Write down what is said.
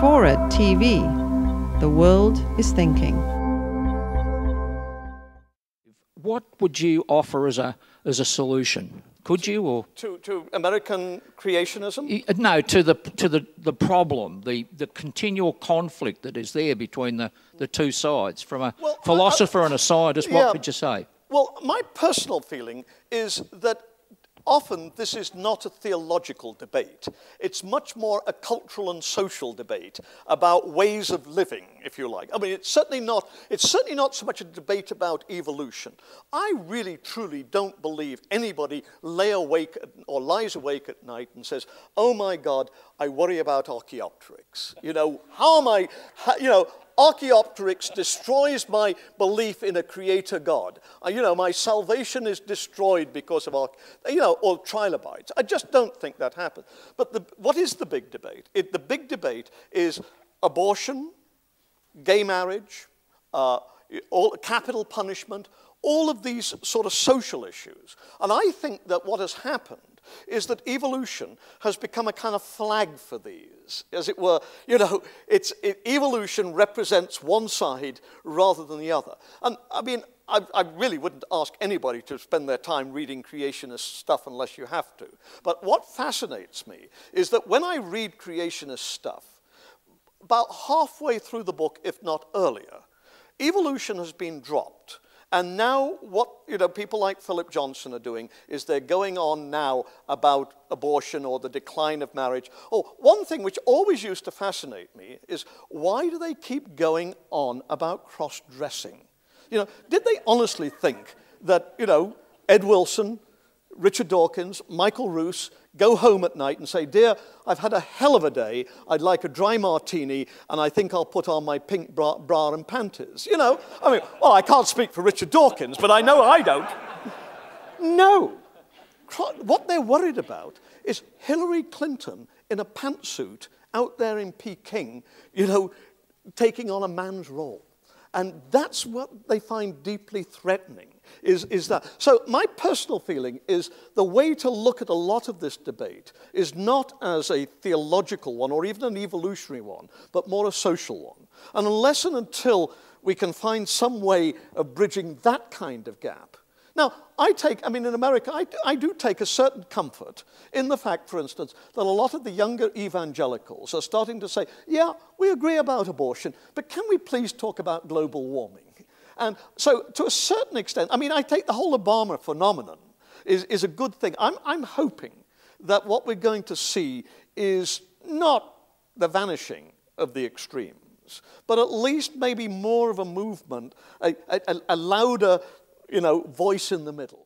Forward TV. The world is thinking. What would you offer as a, as a solution? Could you or To, to American creationism? Uh, no to the to the, the problem, the, the continual conflict that is there between the, the two sides. From a Well, I- philosopher and a scientist, what would you say? Well, my personal feeling is that often this is not a theological debate. It's much more a cultural and social debate about ways of living, if you like. I mean, it's certainly not, it's certainly not so much a debate about evolution. I really, truly don't believe anybody lay awake or lies awake at night and says, oh my God, I worry about Archaeopteryx. You know, how am I, how, you know, Archaeopteryx destroys my belief in a creator God. Uh, you know, my salvation is destroyed because of, arch- you know, or trilobites. I just don't think that happens. But the, what is the big debate? It, the big debate is abortion, gay marriage, uh, all, capital punishment, all of these sort of social issues. And I think that what has happened is that evolution has become a kind of flag for these. As it were, you know, it's, it, evolution represents one side rather than the other. And I mean, I, I really wouldn't ask anybody to spend their time reading creationist stuff unless you have to. But what fascinates me is that when I read creationist stuff, about halfway through the book, if not earlier, evolution has been dropped. And now, what you know, people like Philip Johnson are doing is they're going on now about abortion or the decline of marriage. Oh, one thing which always used to fascinate me is why do they keep going on about cross dressing? You know, did they honestly think that, you know, Ed Wilson, Richard Dawkins, Michael Ruse go home at night and say, Dear, I've had a hell of a day. I'd like a dry martini, and I think I'll put on my pink bra, bra and panties. You know, I mean, well, I can't speak for Richard Dawkins, but I know I don't. No. What they're worried about is Hillary Clinton in a pantsuit out there in Peking, you know, taking on a man's role. And that's what they find deeply threatening, is, is that. So, my personal feeling is the way to look at a lot of this debate is not as a theological one or even an evolutionary one, but more a social one. And unless and until we can find some way of bridging that kind of gap, now, I take, I mean, in America, I, I do take a certain comfort in the fact, for instance, that a lot of the younger evangelicals are starting to say, yeah, we agree about abortion, but can we please talk about global warming? And so, to a certain extent, I mean, I take the whole Obama phenomenon is, is a good thing. I'm, I'm hoping that what we're going to see is not the vanishing of the extremes, but at least maybe more of a movement, a, a, a louder you know, voice in the middle.